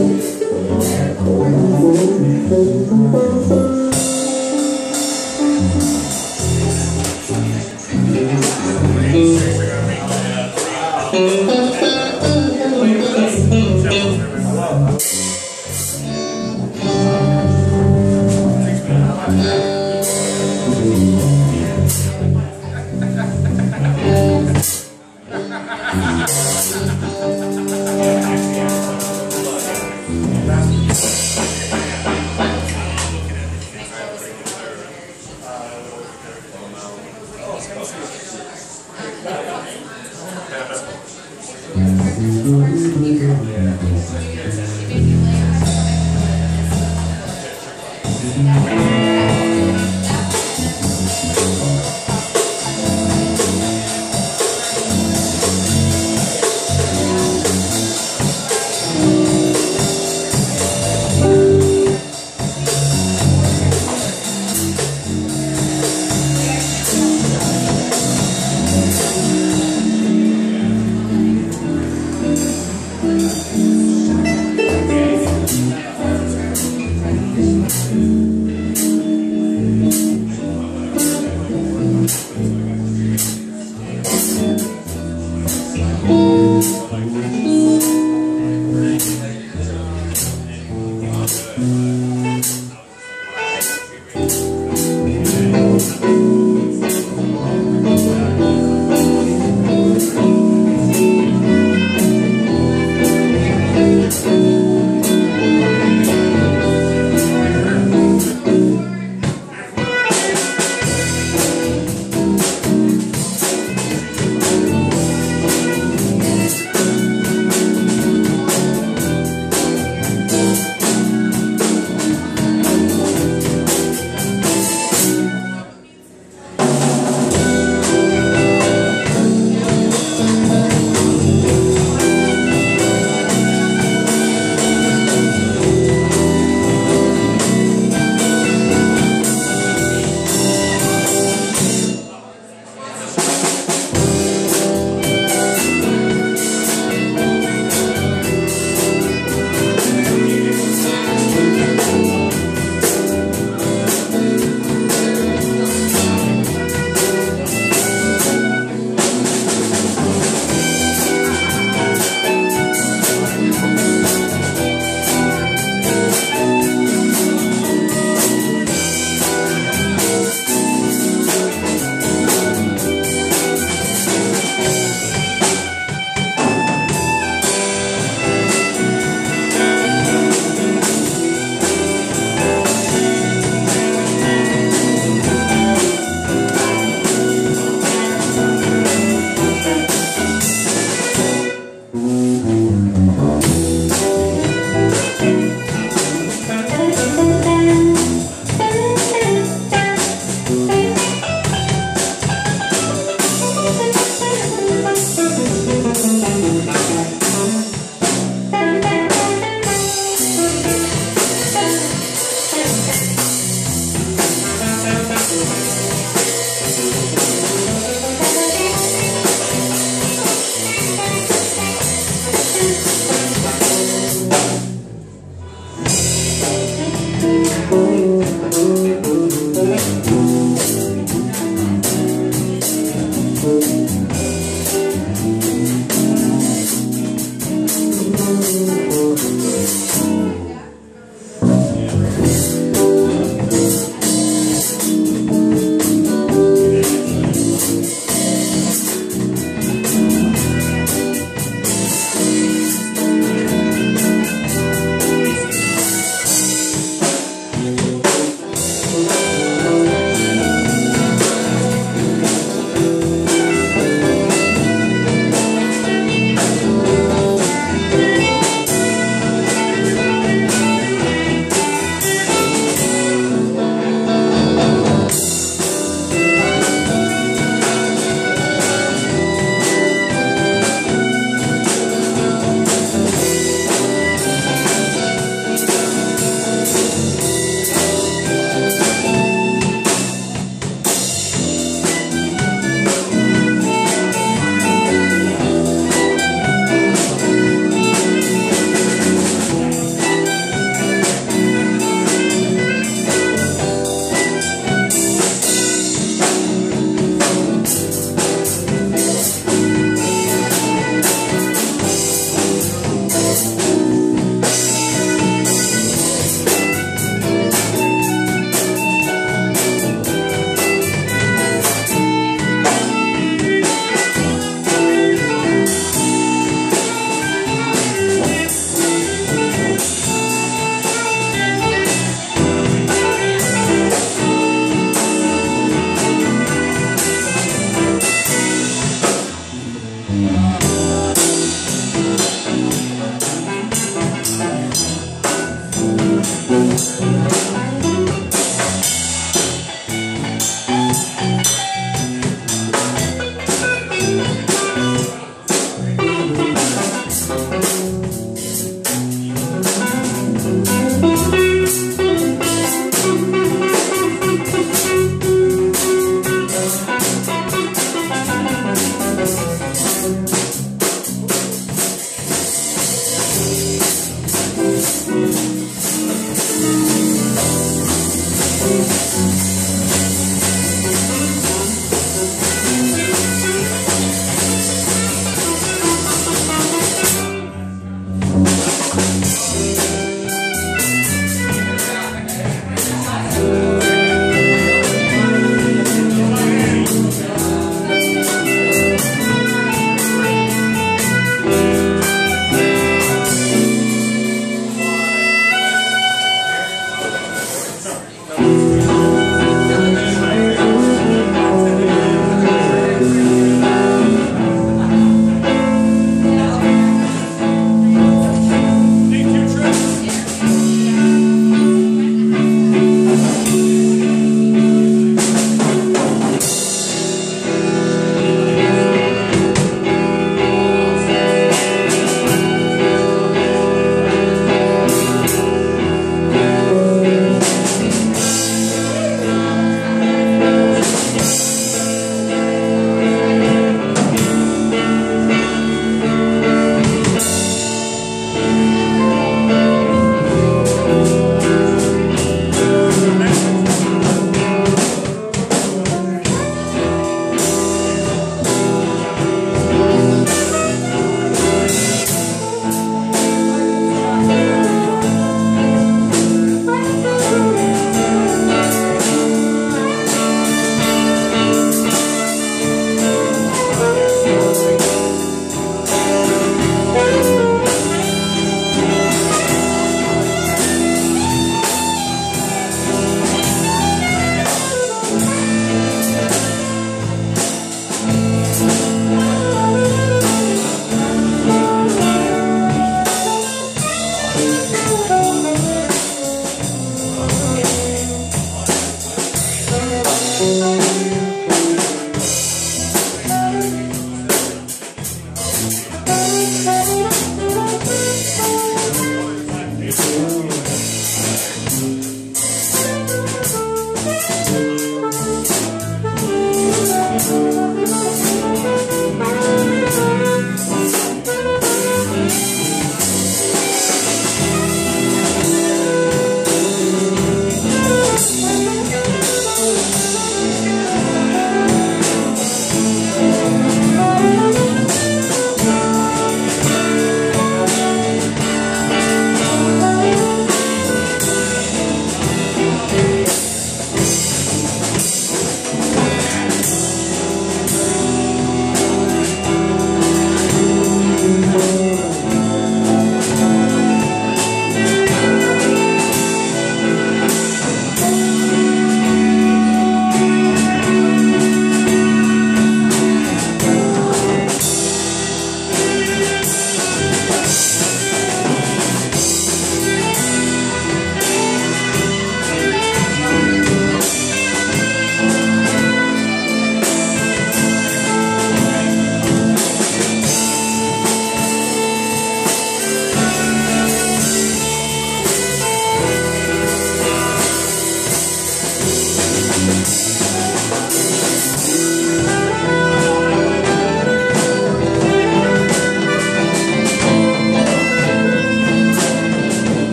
I'm going to go you the hospital. Thank you.